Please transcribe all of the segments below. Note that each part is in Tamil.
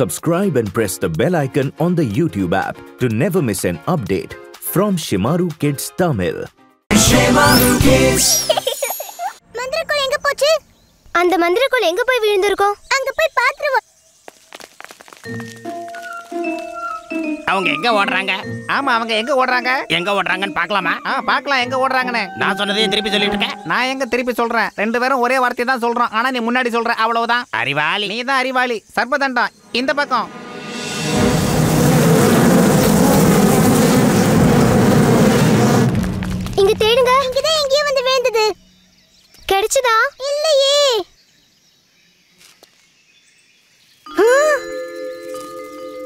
Subscribe and press the bell icon on the YouTube app to never miss an update from Shimaru Kids Tamil. மந்திரக்கோள் எங்க போச்சு அந்த மந்திரக்கோள் எங்க போய் விழுந்திருக்கோம் அங்க போய் பாத்துருவோம் அவங்க எங்க ஓடுறாங்க? ஆமா அவங்க எங்க ஓடுறாங்க? எங்க ஓடுறாங்கன்னு பார்க்கலாமா? ஆ பார்க்கலாம். எங்க ஓடுறாங்கன்னு. நான் சொன்னதையும் திருப்பி சொல்லிட்டு இருக்கேன் நான் எங்க திருப்பி சொல்றேன்? ரெண்டு பேரும் ஒரே வார்த்தை தான் சொல்றோம். ஆனா நீ முன்னாடி சொல்ற அவ்வளவுதான். அறிவாளி. நீ தான் அறிவாளி. சர்பதண்டம் இந்த பக்கம். இங்க தேடுங்க. இங்கதான் எங்கேயோ வந்து விழுந்தது. கிடைச்சதா? இல்லையே.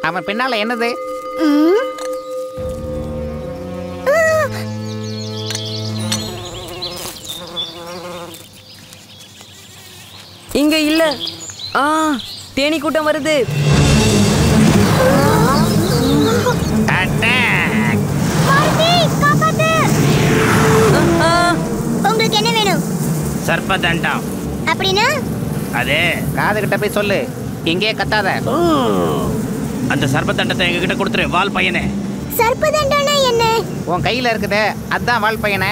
அவன் பின்னால என்னது? இங்க இல்ல. ஆ தேனி கூட்டம் வருது. உங்களுக்கு என்ன வேணும்? சர்ப்பதண்டம். அப்படின்னா? அது. காது கிட்ட போய் சொல்லு. இங்கே கத்தாத. அந்த சர்ப்பதண்டத்தை எங்க கிட்ட கொடுத்துரு. வால் பையனே. சர்ப்பதண்டம்னா என்ன? உன் கையில இருக்குதே. அதான் வாழ் பையனே.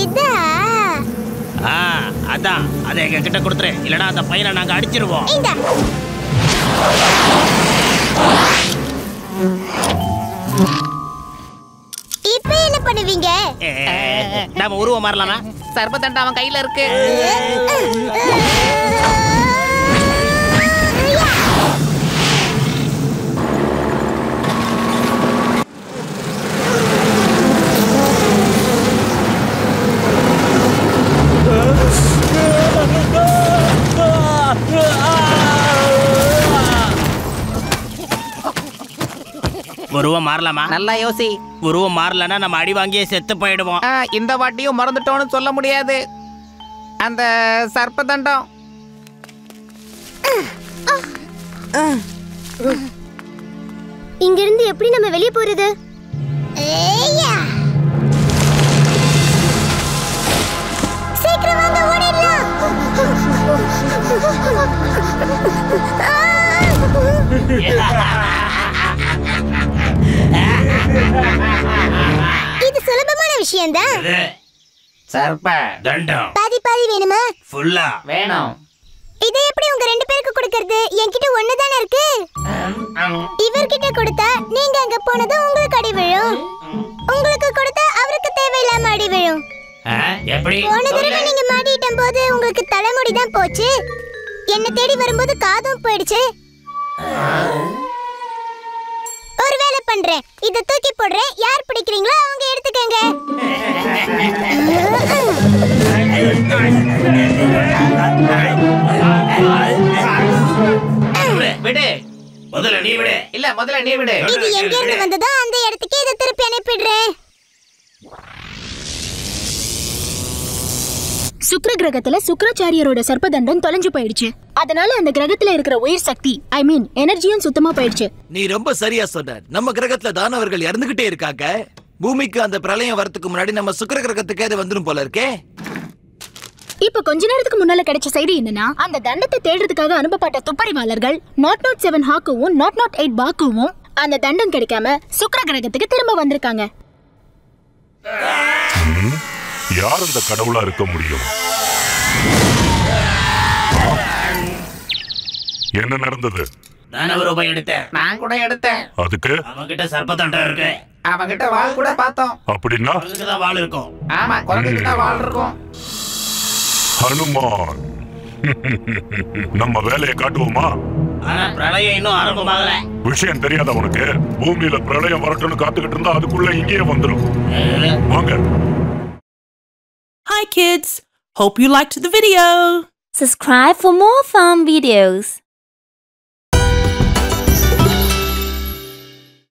இதா? ஆ அதான். அதை எங்க கிட்ட கொடுத்துரு. இல்லனா அந்த பையனை நாங்க அடிச்சிருவோம். இப்ப என்ன பண்ணுவீங்க? நாம உருவம் மாறலாமா? சர்பதண்டம் அவன் கையில இருக்கு. உருவம் மாறலாமா? நல்லா யோசி. உருவம் மாறலன்னா நம்ம அடி வாங்கியே செத்து போயிடுவோம். இந்த வாட்டியும் மறந்துட்டோம்னு சொல்ல முடியாது. அந்த சர்ப்பதண்டம். இங்க இருந்து எப்படி நம்ம வெளிய போறது? சீக்கிரம் சுலபமான விஷயம்தான் சர்ப்ப தண்டம். பாதி பாதி வேணுமா? ஃபுல்லா. வேணும். இதை எப்படி உங்க ரெண்டு பேருக்கு கொடுக்கறது? என்கிட்ட ஒண்ணு தானே இருக்கு? இவர்கிட்ட கொடுத்தா நீங்க அங்க போனதும் உங்களுக்கு அடி விழும். உங்களுக்கு கொடுத்தா அவருக்கு தேவையில்லாம அடி விழும். எப்படி? போன தடவை நீங்க மாட்டிட்டும் போது உங்களுக்கு தலைமுடி தான் போச்சு. என்ன தேடி வரும்போது காதும் போயிடுச்சு. பண்றேன். இத தூக்கி போடுறேன் யார் பிடிக்கிறீங்களோ அவங்க எடுத்துக்கங்க. விடு. முதல்ல நீ விடு. இல்ல முதல்ல நீ விடு. இது எங்க இருந்து வந்ததோ அந்த இடத்துக்கு இதை திருப்பி அனுப்பிடுறேன். சுக்கிர கிரகத்துல சுக்கராச்சாரியரோட சர்ப்பதண்டம் தொலைஞ்சு போயிடுச்சு. அதனால அந்த கிரகத்துல இருக்கிற உயிர் சக்தி ஐ மீன் எனர்ஜியும் சுத்தமா போயிடுச்சு. நீ ரொம்ப சரியா சொன்ன. நம்ம கிரகத்துல தானவர்கள் இறந்துகிட்டே இருக்காங்க. பூமிக்கு அந்த பிரளயம் வரதுக்கு முன்னாடி நம்ம சுக்கிர கிரகத்துக்கு அது வந்துரும் போல இருக்கே. இப்ப கொஞ்ச நேரத்துக்கு முன்னால கிடைச்ச செய்தி என்னன்னா அந்த தண்டத்தை தேடுறதுக்காக அனுப்பப்பட்ட துப்பறிவாளர்கள் நாட் நாட் செவன் ஹாக்குவும் நாட் நாட் எயிட் பாக்குவும் அந்த தண்டம் கிடைக்காம சுக்கிர கிரகத்துக்கு திரும்ப வந்திருக்காங்க. யார் அந்த கடவுளா இருக்க முடியும்? என்ன நடந்தது? தானவ ரூபாய் எடுத்தேன். நான் கூட எடுத்தேன். அதுக்கு? அவன்கிட்ட சர்ப்பதண்டம் இருக்கு. அவன்கிட்ட வாள் கூட பார்த்தோம். அப்படின்னா? அவனுக்கு தான் வாள் இருக்கும். ஆமா குழந்தைக்கு தான் வாள் இருக்கும். ஹனுமான். நம்ம வேலையை காட்டுவோமா? ஆனா பிரளயம் இன்னும் ஆரம்பமாகல. விஷயம் தெரியாத உனக்கு? பூமியில பிரளயம் வரட்டும்னு காத்துக்கிட்டு இருந்தா அதுக்குள்ள இங்கேயே வந்துடும் வாங்க. Kids! Hope you liked the video! Subscribe for more fun videos.